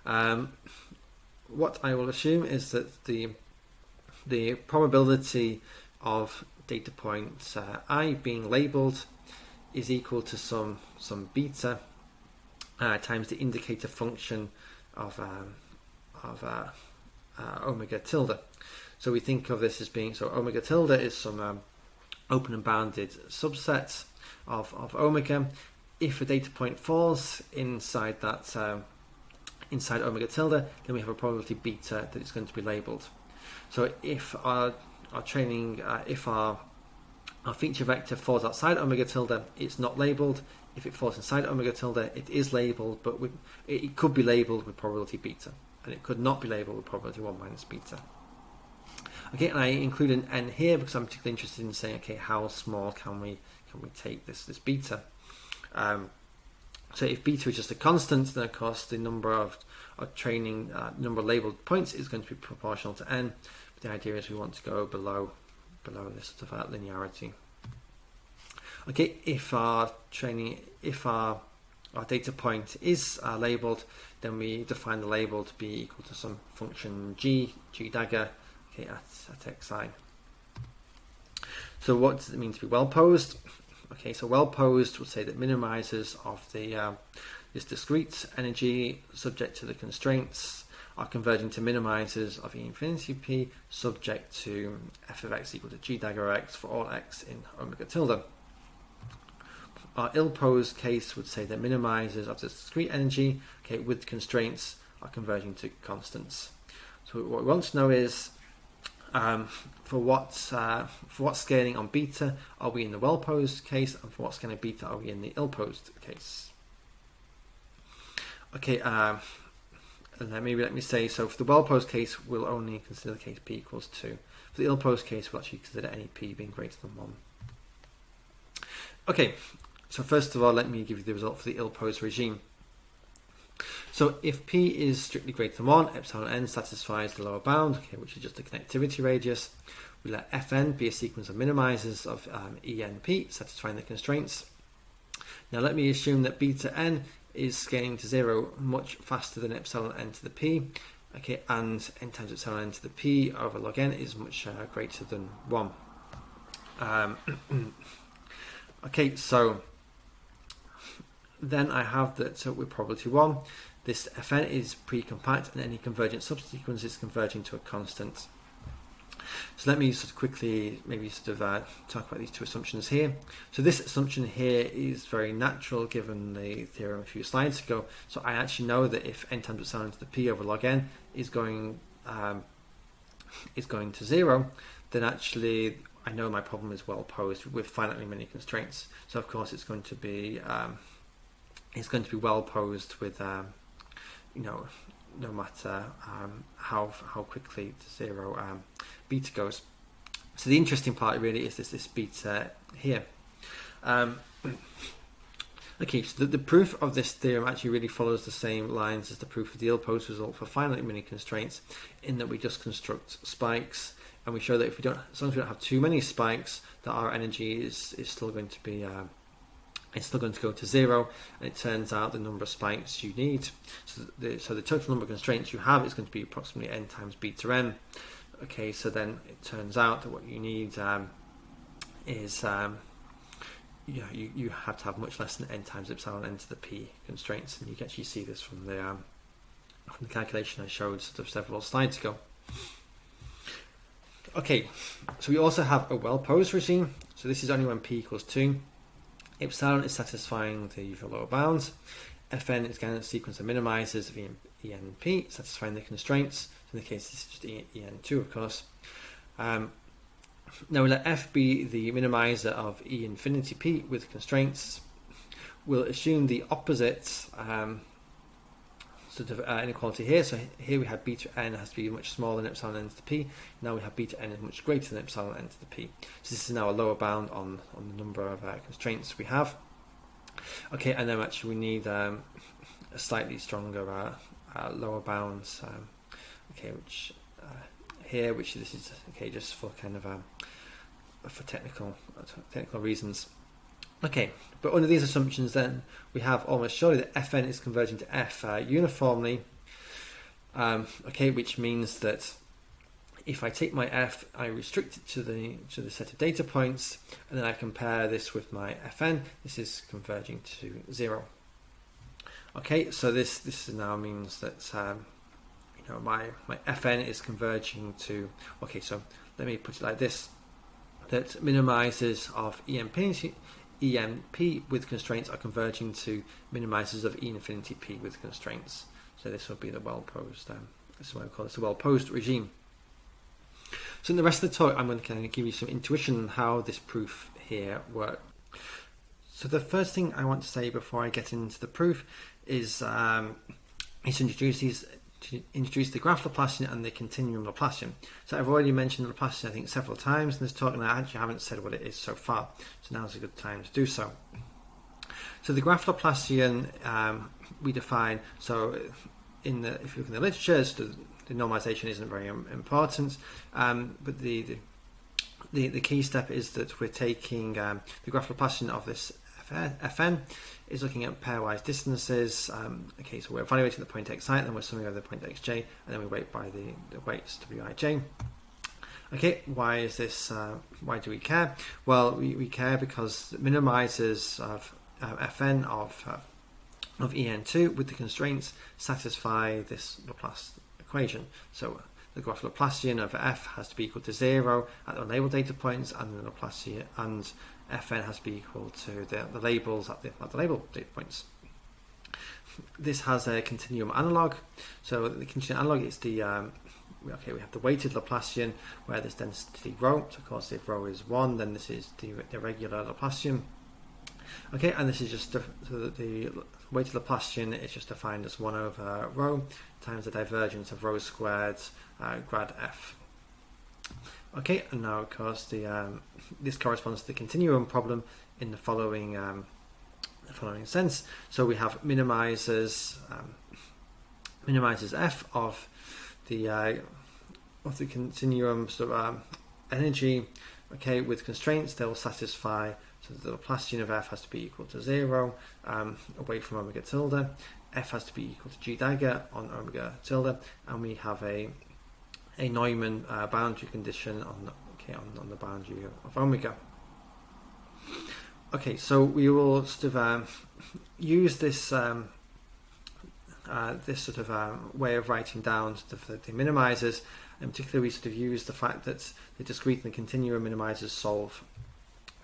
Um, what I will assume is that the the probability of data point uh, i being labeled is equal to some some beta uh, times the indicator function of um, of uh, uh, omega tilde. So we think of this as being so omega tilde is some um, open and bounded subset of, of omega. If a data point falls inside that um, inside omega tilde, then we have a probability beta that it's going to be labelled. So if our our training, uh, if our our feature vector falls outside omega tilde, it's not labelled. If it falls inside omega tilde, it is labelled, but with, it could be labelled with probability beta, and it could not be labelled with probability 1 minus beta. Okay, and I include an n here because I'm particularly interested in saying, okay, how small can we can we take this this beta? Um, so if beta is just a constant, then of course the number of, of training uh, number of labelled points is going to be proportional to n. But the idea is we want to go below below this sort of uh, linearity. Okay, if our training, if our our data point is uh, labeled, then we define the label to be equal to some function g, g dagger, okay, at, at xi. So what does it mean to be well posed? Okay, so well posed would say that minimizers of the uh, this discrete energy subject to the constraints are converging to minimizers of E infinity P subject to f of x equal to g dagger x for all x in omega tilde. Our ill-posed case would say that minimizers of the discrete energy okay, with constraints are converging to constants. So what we want to know is um, for what uh, for what scaling on beta are we in the well-posed case, and for what scaling beta are we in the ill-posed case? Okay, uh, and then maybe let me say, so for the well-posed case, we'll only consider the case p equals 2. For the ill-posed case, we'll actually consider any p being greater than 1. Okay, so first of all, let me give you the result for the ill-posed regime. So if p is strictly greater than 1, epsilon n satisfies the lower bound, okay, which is just the connectivity radius. We let fn be a sequence of minimizers of um, enp, satisfying the constraints. Now let me assume that beta n is scaling to zero much faster than epsilon n to the p. Okay, and n times epsilon n to the p over log n is much uh, greater than one. Um, (clears throat) okay, so then I have that so with probability one, this fn is pre-compact and any convergent subsequence is converging to a constant. So let me sort of quickly maybe sort of uh, talk about these two assumptions here. So this assumption here is very natural given the theorem a few slides ago. So I actually know that if n times epsilon to the p over log n is going um, is going to zero, then actually I know my problem is well posed with finitely many constraints. So of course it's going to be um, it's going to be well posed with um, you know, no matter um, how how quickly the zero um, beta goes. So the interesting part really is this this beta here. Um, okay, so the, the, proof of this theorem actually really follows the same lines as the proof of the ill-posed result for finite many constraints, in that we just construct spikes and we show that if we don't, as long as we don't have too many spikes, that our energy is is still going to be uh, it's still going to go to zero, and it turns out the number of spikes you need. So the, so the total number of constraints you have is going to be approximately n times beta n. Okay, so then it turns out that what you need um, is um, you, you you have to have much less than n times epsilon n to the p constraints, and you can actually see this from the um, from the calculation I showed sort of several slides ago. Okay, so we also have a well-posed regime. So this is only when p equals 2. Epsilon is satisfying the usual lower bounds. Fn is a sequence of minimizers of en, enp, satisfying the constraints. In the case, is just en2, of course. Um, now we let f be the minimizer of e infinity p with constraints. We'll assume the opposite um, sort of uh, inequality here. So here we have beta n has to be much smaller than epsilon n to the p. Now we have beta n is much greater than epsilon n to the p. So this is now a lower bound on, on the number of uh, constraints we have. Okay, and then actually we need um, a slightly stronger uh, uh lower bounds. Um, okay, which uh, here, which this is okay just for kind of um, for technical technical reasons. Okay, but under these assumptions then we have almost surely that Fn is converging to F uh, uniformly, um, okay, which means that if I take my F, I restrict it to the to the set of data points, and then I compare this with my Fn, this is converging to zero. Okay, so this this now means that um, you know my my Fn is converging to okay. So let me put it like this: that minimizes of EMP EMP with constraints are converging to minimizers of E infinity P with constraints. So this will be the well-posed, um, this is what I call this, the well-posed regime. So in the rest of the talk, I'm going to kind of give you some intuition on how this proof here works. So the first thing I want to say before I get into the proof is, um, is introduce these to introduce the graph Laplacian and the continuum Laplacian. So I've already mentioned the Laplacian I think several times in this talk and I actually haven't said what it is so far. So now's a good time to do so. So the graph Laplacian um, we define, so in the, if you look in the literature, the, the normalization isn't very important, um, but the, the the, the key step is that we're taking um, the graph Laplacian of this Fn is looking at pairwise distances. Um, okay, so we're evaluating the point xi, and then we're summing over the point xj, and then we weight by the, the weights wij. Okay, why is this? Uh, why do we care? Well, we, we care because it minimizes of uh, fn of uh, of en2 with the constraints satisfy this Laplace equation. So the graph Laplacian of f has to be equal to zero at the labeled data points, and the Laplacian and fn has to be equal to the, the labels at the, at the label data points. This has a continuum analog. So the continuum analog is the um, okay. We have the weighted Laplacian where there's density rho. So of course, if rho is one, then this is the, the regular Laplacian. Okay, and this is just the, so the weighted Laplacian is just defined as one over rho times the divergence of rho squared uh, grad f. Okay, and now of course the um, this corresponds to the continuum problem in the following um, the following sense. So we have minimizers um, minimizes f of the uh, of the continuum sort of um, energy. Okay, with constraints, they will satisfy. So the Laplacian of f has to be equal to zero um, away from omega tilde. f has to be equal to g dagger on omega tilde, and we have a a Neumann uh, boundary condition on the, okay, on, on the boundary of omega. Okay, so we will sort of um, use this um, uh, this sort of um, way of writing down sort of the, the minimizers, and particularly we sort of use the fact that the discrete and the continuum minimizers solve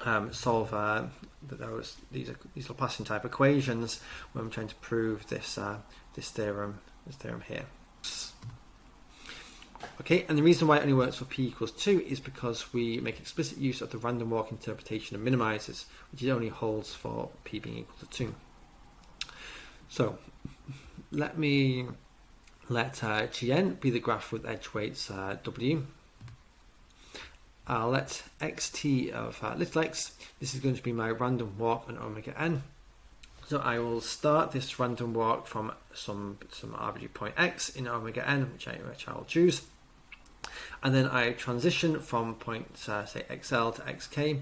um, solve uh, those these these Laplacian type equations when we're trying to prove this uh, this theorem this theorem here. Okay, and the reason why it only works for p equals 2 is because we make explicit use of the random walk interpretation of minimizers, which only holds for p being equal to 2. So, let me let uh, gn be the graph with edge weights uh, w. I'll let xt of uh, little x, this is going to be my random walk on omega n. So I will start this random walk from some some arbitrary point x in omega n, which I which I will choose, and then I transition from point uh, say xl to xk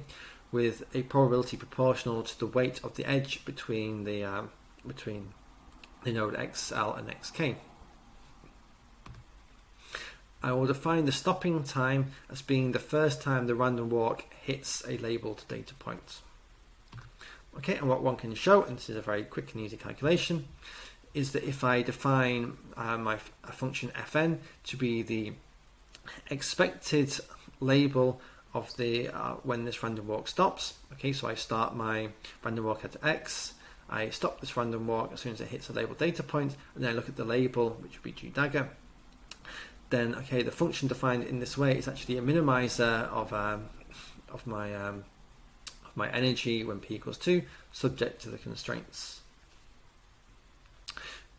with a probability proportional to the weight of the edge between the um, between the node xl and xk. I will define the stopping time as being the first time the random walk hits a labeled data point. Okay, and what one can show, and this is a very quick and easy calculation, is that if I define uh, my function fn to be the expected label of the uh, when this random walk stops. Okay, so I start my random walk at x. I stop this random walk as soon as it hits a label data point, and then I look at the label, which would be g dagger. Then, okay, the function defined in this way is actually a minimizer of um, of my um, my energy when p equals 2, subject to the constraints.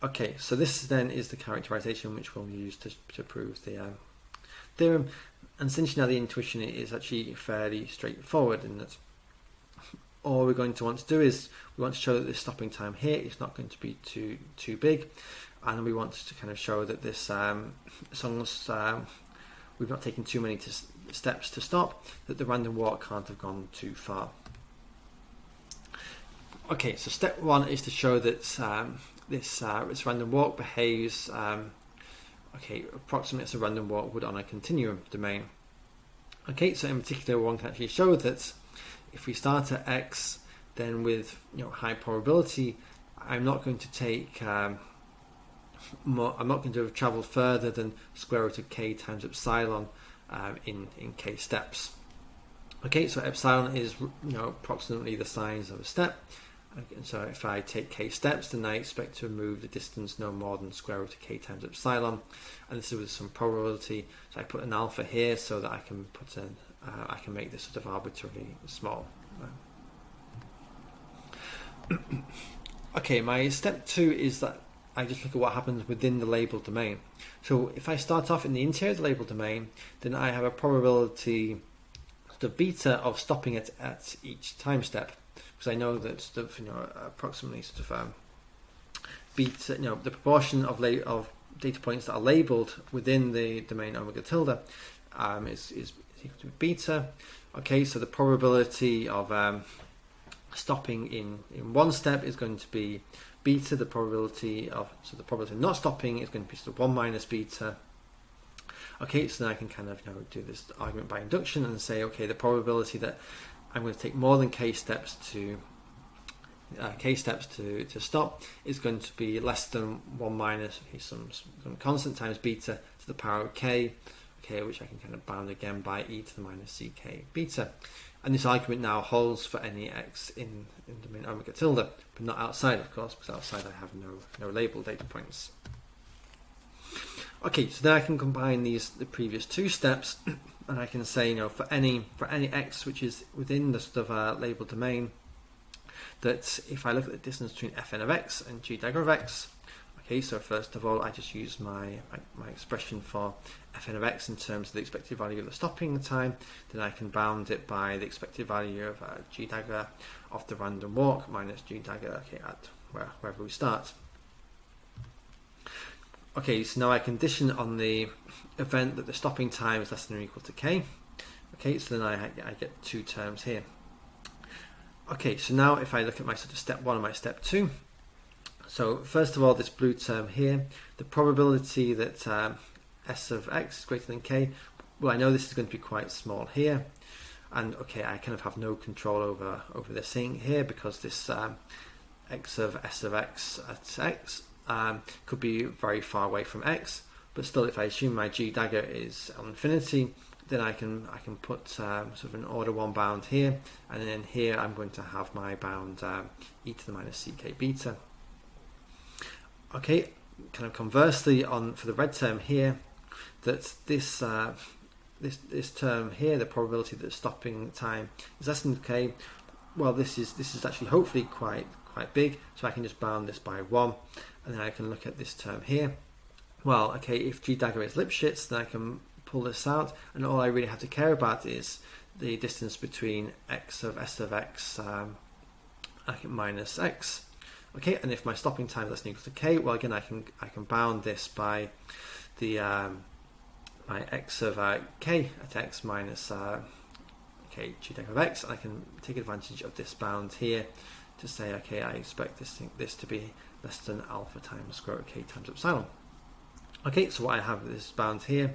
Okay, so this then is the characterization which we'll use to, to prove the um, theorem. And since now the intuition is actually fairly straightforward in that all we're going to want to do is we want to show that this stopping time here is not going to be too too big and we want to kind of show that this um, as long as um, we've not taken too many to steps to stop that the random walk can't have gone too far. Okay, so step one is to show that um, this uh, this random walk behaves um, okay approximately as a random walk would on a continuum domain. Okay, so in particular, one can actually show that if we start at x, then with you know high probability, I'm not going to take um, more, I'm not going to travel further than square root of k times epsilon um, in in k steps. Okay, so epsilon is you know approximately the size of a step, so if I take k steps, then I expect to move the distance no more than square root of k times epsilon, and this is with some probability. So I put an alpha here so that I can put in, uh, I can make this sort of arbitrarily small. (clears throat) okay, my step two is that I just look at what happens within the label domain. So if I start off in the interior of the label domain, then I have a probability, the beta of stopping it at each time step because I know that sort of, you know approximately sort of um, you know the proportion of la- of data points that are labeled within the domain omega tilde um, is, is equal to beta. Okay, so the probability of um, stopping in, in one step is going to be beta. The probability of so the probability of not stopping is going to be sort of one minus beta. Okay, so then I can kind of you know do this argument by induction and say okay the probability that I'm going to take more than k steps to uh, k steps to, to stop is going to be less than 1 minus some, some constant times beta to the power of k, okay, which I can kind of bound again by e to the minus ck beta. And this argument now holds for any x in, in domain omega tilde, but not outside, of course, because outside I have no, no label data points. Okay, so then I can combine these the previous two steps (clears throat) and I can say, you know, for any for any x which is within the sort of uh, label domain, that if I look at the distance between fn of x and g dagger of x, okay, so first of all, I just use my, my, expression for fn of x in terms of the expected value of the stopping time, then I can bound it by the expected value of uh, g dagger of the random walk minus g dagger, okay, at where, wherever we start. Okay, so now I condition on the event that the stopping time is less than or equal to k. Okay, so then I, I get two terms here. Okay, so now if I look at my sort of step one and my step two, so first of all, this blue term here, the probability that um, s of x is greater than k, well, I know this is going to be quite small here, and okay, I kind of have no control over over this thing here because this um, x of s of x at x um, could be very far away from x, but still, if I assume my g dagger is infinity, then I can I can put um, sort of an order one bound here, and then here I'm going to have my bound um, e to the minus ck beta. Okay, kind of conversely on for the red term here, that this uh, this this term here, the probability that stopping time is less than k. Well, this is this is actually hopefully quite quite big, so I can just bound this by 1, and then I can look at this term here. Well, okay, if g dagger is Lipschitz, then I can pull this out, and all I really have to care about is the distance between x of s of x um, minus x. Okay, and if my stopping time is equal to k, well again I can I can bound this by the um, by x of uh, k at x minus uh, k g dagger of x. I can take advantage of this bound here to say okay I expect this thing, this to be less than alpha times square root of k times epsilon. Okay, so what I have is bound here,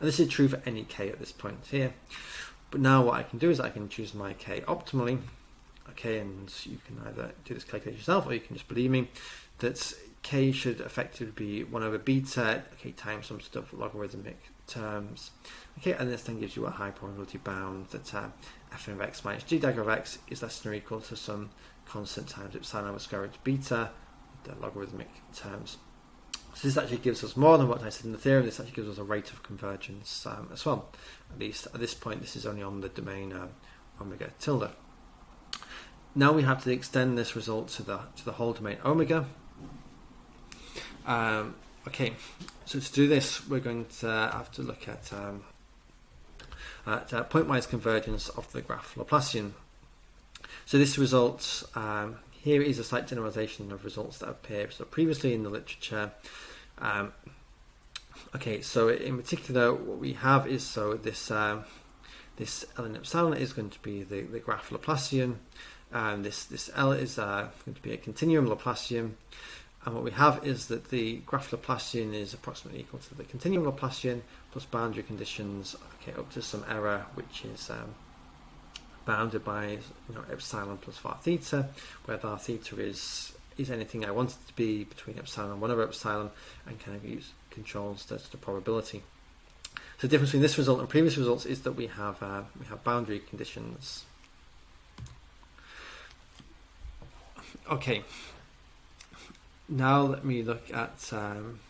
and this is true for any k at this point here. But now what I can do is I can choose my k optimally, okay, and you can either do this calculation yourself or you can just believe me that k should effectively be 1 over beta, okay, times some sort of logarithmic terms. Okay, and this then gives you a high probability bound that uh, f of x minus g dagger of x is less than or equal to some constant times epsilon over square root beta, the logarithmic terms. So this actually gives us more than what I said in the theorem. This actually gives us a rate of convergence um, as well. At least at this point, this is only on the domain um, omega tilde. Now we have to extend this result to the to the whole domain omega. Um, okay, so to do this, we're going to have to look at um, at uh, pointwise convergence of the graph Laplacian. So this results um, here is a slight generalization of results that appear so previously in the literature. Um, okay, so in particular, what we have is so this um, this ln epsilon is going to be the, the graph Laplacian, and this this L is uh, going to be a continuum Laplacian. And what we have is that the graph Laplacian is approximately equal to the continuum Laplacian plus boundary conditions, okay, up to some error, which is um, bounded by you know epsilon plus var theta, where var theta is is anything I want it to be between epsilon and 1 over epsilon, and kind of use controls that's the probability. So the difference between this result and previous results is that we have uh, we have boundary conditions. Okay. Now let me look at um,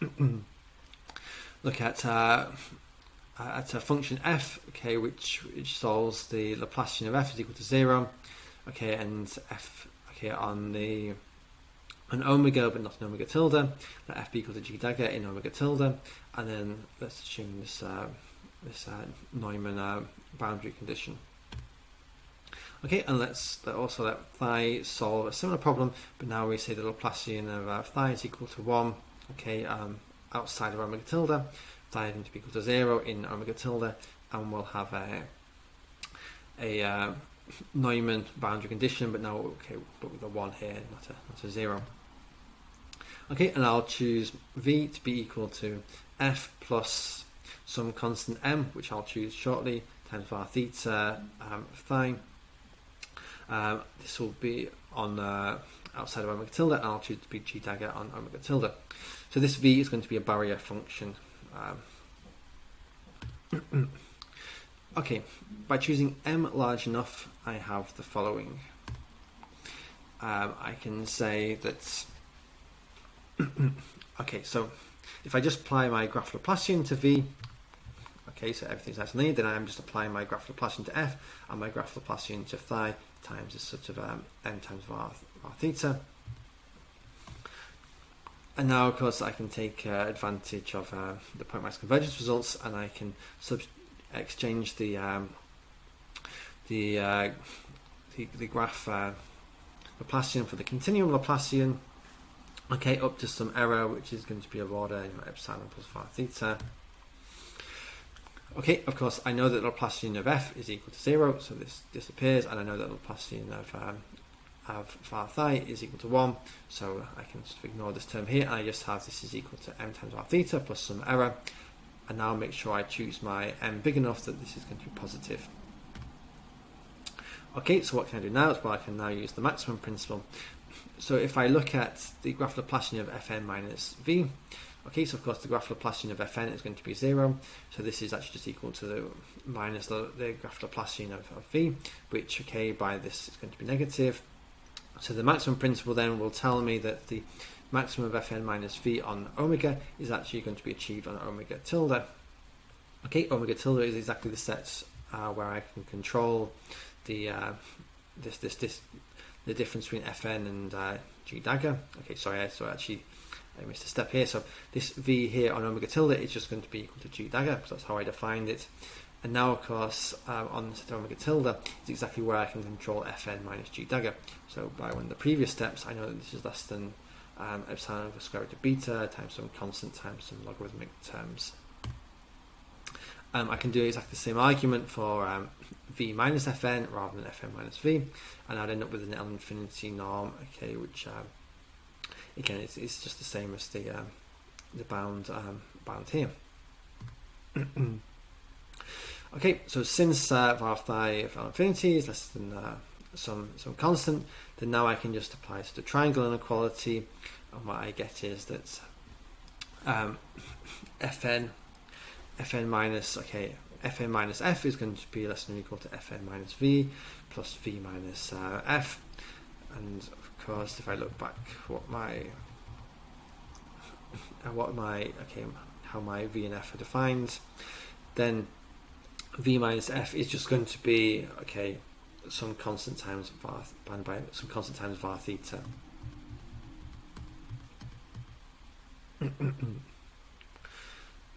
(clears throat) look at uh, uh, at a function f, okay, which which solves the Laplacian of f is equal to zero, okay, and f, okay, on the an omega but not an omega tilde, let f be equal to g dagger in omega tilde, and then let's assume this uh, this uh, Neumann uh, boundary condition. Okay, and let's also let phi solve a similar problem, but now we say the Laplacian of uh, phi is equal to 1, okay, um, outside of omega tilde, phi to be equal to 0 in omega tilde, and we'll have a, a uh, Neumann boundary condition, but now okay, but with a 1 here, not a, not a 0. Okay, and I'll choose v to be equal to f plus some constant m, which I'll choose shortly, times var theta um, phi. Um, this will be on uh, outside of omega tilde, and I'll choose to be g dagger on omega tilde. So this v is going to be a barrier function um, (clears throat) okay, by choosing m large enough, I have the following. Um, I can say that. (clears throat) okay, so if I just apply my graph Laplacian to v, okay, so everything's nice and then I'm just applying my graph Laplacian to f and my graph Laplacian to phi times this sort of um, m times var, var theta. And now, of course, I can take uh, advantage of uh, the pointwise convergence results, and I can sub- exchange the um, the, uh, the, the graph uh, Laplacian for the continuum Laplacian. Okay, up to some error, which is going to be of order you know, epsilon plus phi theta. Okay, of course, I know that the Laplacian of f is equal to zero, so this disappears, and I know that the Laplacian of um, have phi is equal to 1, so I can just ignore this term here, and I just have this is equal to m times r theta plus some error, and now make sure I choose my m big enough that this is going to be positive. Okay, so what can I do now? Well, I can now use the maximum principle. So if I look at the graph Laplacian of fn minus v, okay, so of course the graph Laplacian of fn is going to be 0, so this is actually just equal to the minus the, the graph Laplacian of, of v, which, okay, by this is going to be negative, so the maximum principle then will tell me that the maximum of fn minus v on omega is actually going to be achieved on omega tilde. Okay, omega tilde is exactly the set uh, where I can control the uh, this this this the difference between Fn and uh, G dagger. Okay, sorry, I so actually I missed a step here. So this V here on omega tilde is just going to be equal to G dagger because that's how I defined it. And now, of course, um, on the omega tilde is exactly where I can control Fn minus G dagger. So by one of the previous steps, I know that this is less than um, epsilon over square root of beta times some constant times some logarithmic terms. Um, I can do exactly the same argument for um, v minus fn rather than fn minus v, and I'd end up with an L infinity norm, okay, which um, again it's, just the same as the um, the bound um, bound here. (clears throat) okay, so since uh, varphi of L infinity is less than uh, some some constant, then now I can just apply to the triangle inequality, and what I get is that um, (laughs) fn fn minus okay fn minus f is going to be less than or equal to fn minus v plus v minus uh, f, and of course if I look back what my (laughs) what my okay how my v and f are defined, then v minus f is just going to be okay some constant times var by some constant times var theta. (coughs)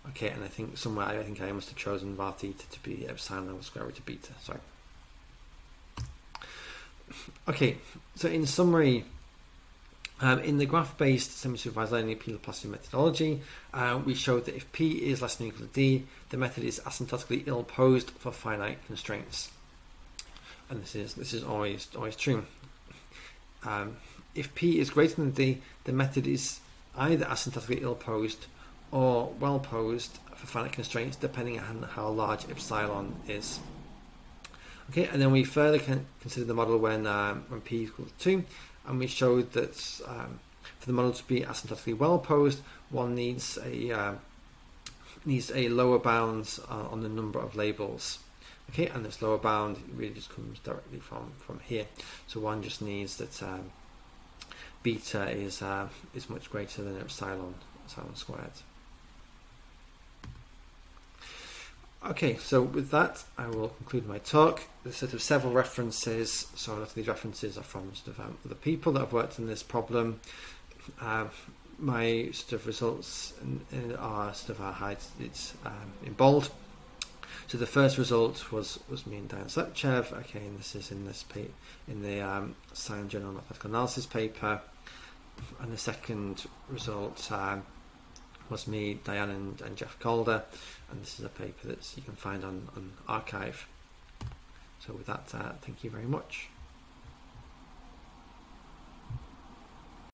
okay, and I think somewhere I think I must have chosen var theta to be epsilon over square root of beta. Sorry. Okay, so in summary, um, in the graph-based semi-supervised linear Laplacian methodology, uh, we showed that if P is less than or equal to D, the method is asymptotically ill-posed for finite constraints and this is this is always always true. Um, if P is greater than D, the method is either asymptotically ill-posed or well-posed for finite constraints, depending on how large epsilon is. Okay, and then we further can consider the model when um, when P equals two, and we showed that um, for the model to be asymptotically well-posed, one needs a uh, needs a lower bound uh, on the number of labels. Okay, and this lower bound really just comes directly from, from here. So one just needs that um, beta is uh, is much greater than epsilon, epsilon squared. Okay, so with that, I will conclude my talk. There's sort of several references. So a lot of these references are from sort of um, other people that have worked on this problem. Uh, my sort of results are sort of are highlighted um, in bold. So the first result was was me and Dejan Slepčev. Okay, and this is in this pa- in the um, SIAM Journal Mathematical Analysis paper. And the second result um, was me, Dejan, and, and, Jeff Calder. And this is a paper that you can find on, on arXiv. So with that, uh, thank you very much.